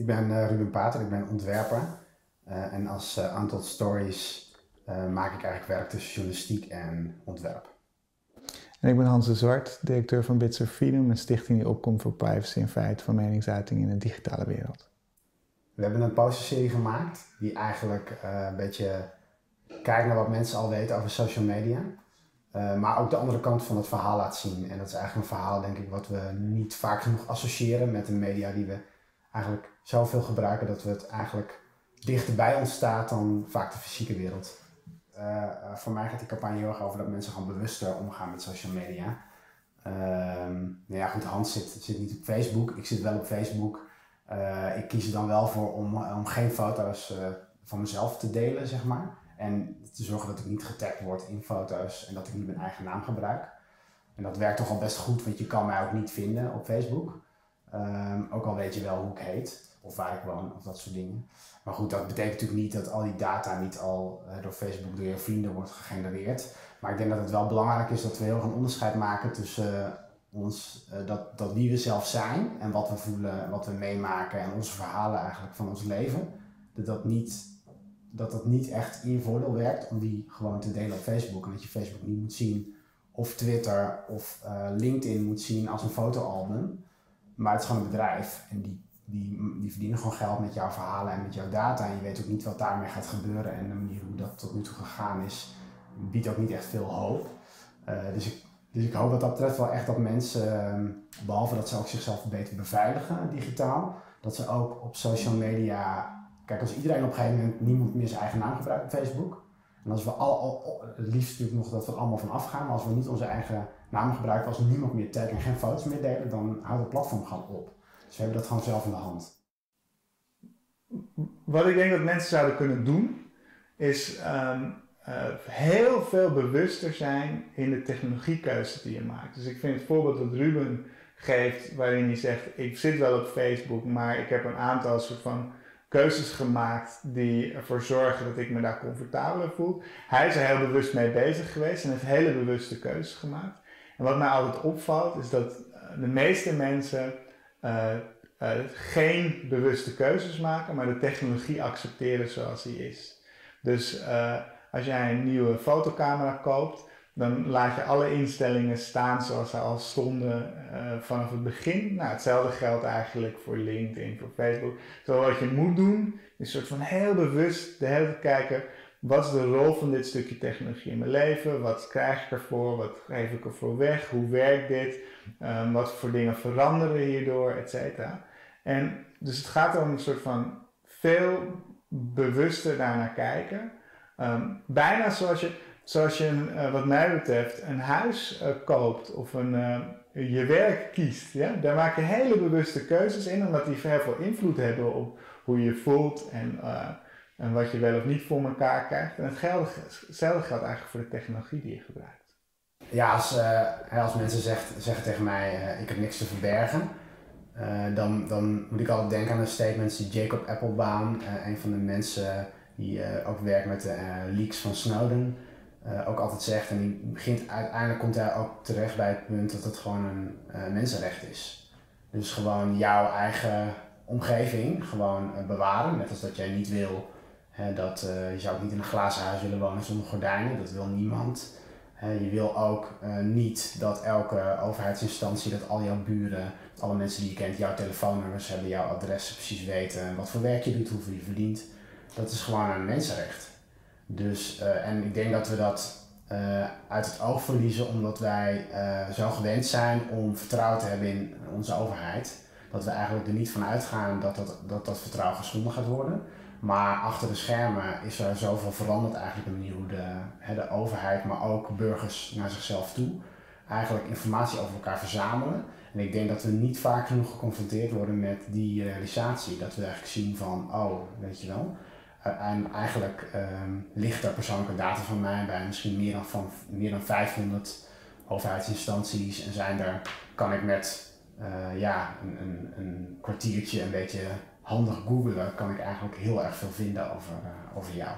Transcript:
Ik ben uh, Ruben Pater, ik ben ontwerper. Uh, en als Untold Stories maak ik eigenlijk werk tussen journalistiek en ontwerp. En ik ben Hans de Zwart, directeur van Bits of Freedom, een stichting die opkomt voor privacy en vrijheid van meningsuiting in de digitale wereld. We hebben een posterserie gemaakt die eigenlijk een beetje kijkt naar wat mensen al weten over social media. maar ook de andere kant van het verhaal laat zien. En dat is eigenlijk een verhaal, denk ik, wat we niet vaak genoeg associëren met de media die we eigenlijk zoveel gebruiken dat we het eigenlijk dichter bij ons staat dan vaak de fysieke wereld. Uh, voor mij gaat die campagne heel erg over dat mensen gewoon bewuster omgaan met social media. Uh, nou ja, goed, Hans zit, zit niet op Facebook. Ik zit wel op Facebook. Uh, ik kies er dan wel voor om, om geen foto's van mezelf te delen, zeg maar. En te zorgen dat ik niet getagd word in foto's en dat ik niet mijn eigen naam gebruik. En dat werkt toch al best goed, want je kan mij ook niet vinden op Facebook. Um, ook al weet je wel hoe ik heet of waar ik woon of dat soort dingen. Maar goed, dat betekent natuurlijk niet dat al die data niet al uh, door Facebook, door je vrienden wordt gegenereerd. Maar ik denk dat het wel belangrijk is dat we heel erg een onderscheid maken tussen uh, ons, uh, dat, dat wie we zelf zijn en wat we voelen, wat we meemaken en onze verhalen eigenlijk van ons leven. Dat dat niet, dat dat niet echt in je voordeel werkt om die gewoon te delen op Facebook. En dat je Facebook niet moet zien of Twitter of LinkedIn moet zien als een fotoalbum. Maar het is gewoon een bedrijf en die, die, die verdienen gewoon geld met jouw verhalen en met jouw data. En je weet ook niet wat daarmee gaat gebeuren. En de manier hoe dat tot nu toe gegaan is, biedt ook niet echt veel hoop. Uh, dus, ik, dus ik hoop wat dat betreft wel echt dat mensen, ehm, behalve dat ze ook zichzelf beter beveiligen digitaal, dat ze ook op social media. Kijk, als iedereen op een gegeven moment niemand meer zijn eigen naam gebruikt op Facebook. En als we al, al het liefst natuurlijk nog dat we er allemaal van afgaan, maar als we niet onze eigen namen gebruiken, als niemand meer tag en geen foto's meer delen, dan houdt het platform gewoon op. Dus we hebben dat gewoon zelf in de hand. Wat ik denk dat mensen zouden kunnen doen, is um, uh, heel veel bewuster zijn in de technologiekeuze die je maakt. Dus ik vind het voorbeeld dat Ruben geeft, waarin hij zegt: Ik zit wel op Facebook, maar ik heb een aantal soort van keuzes gemaakt die ervoor zorgen dat ik me daar comfortabeler voel. Hij is er heel bewust mee bezig geweest en heeft hele bewuste keuzes gemaakt. En wat mij altijd opvalt is dat eh, de meeste mensen uh, uh, geen bewuste keuzes maken, maar de technologie accepteren zoals die is. Dus als jij een nieuwe fotocamera koopt, dan laat je alle instellingen staan zoals ze al stonden uh, vanaf het begin. Nou, hetzelfde geldt eigenlijk voor LinkedIn, voor Facebook. Zo wat je moet doen, is soort van heel bewust de hele kijken, wat is de rol van dit stukje technologie in mijn leven? Wat krijg ik ervoor? Wat geef ik ervoor weg? Hoe werkt dit? Um, wat voor dingen veranderen hierdoor, et cetera. En dus het gaat om een soort van veel bewuster daarnaar kijken. Um, bijna zoals je, zoals je uh, wat mij betreft, een huis uh, koopt of een, uh, je werk kiest. Ja? Daar maak je hele bewuste keuzes in, omdat die heel veel invloed hebben op hoe je voelt en, en wat je wel of niet voor elkaar krijgt. En hetzelfde, hetzelfde geldt eigenlijk voor de technologie die je gebruikt. Ja, als, als mensen zegt, zeggen tegen mij, ik heb niks te verbergen. dan, dan moet ik altijd denken aan de statements die Jacob Applebaum, een van de mensen die ook werkt met de leaks van Snowden, uh, ook altijd zegt. En die begint uiteindelijk komt hij ook terecht bij het punt dat het gewoon een uh, mensenrecht is. Dus gewoon jouw eigen omgeving gewoon uh, bewaren. Net als dat jij niet wil hè, dat je zou ook niet in een glazen huis willen wonen zonder gordijnen. Dat wil niemand. je wil ook niet dat elke overheidsinstantie, dat al jouw buren, alle mensen die je kent, jouw telefoonnummers hebben, jouw adressen precies weten, wat voor werk je doet, hoeveel je verdient. Dat is gewoon een mensenrecht. Dus, uh, en ik denk dat we dat uh, uit het oog verliezen omdat wij uh, zo gewend zijn om vertrouwen te hebben in onze overheid. Dat we eigenlijk er niet van uitgaan dat dat, dat, dat vertrouwen geschonden gaat worden. Maar achter de schermen is er zoveel veranderd eigenlijk de manier hoe de, hè, de overheid, maar ook burgers naar zichzelf toe eigenlijk informatie over elkaar verzamelen. En ik denk dat we niet vaak genoeg geconfronteerd worden met die realisatie. Dat we eigenlijk zien van, oh, weet je wel, en eigenlijk um, ligt er persoonlijke data van mij bij misschien meer dan, van, meer dan 500 overheidsinstanties. En zijn er, kan ik met uh, ja, een, een, een, kwartiertje een beetje handig googelen, kan ik eigenlijk heel erg veel vinden over, uh, over jou.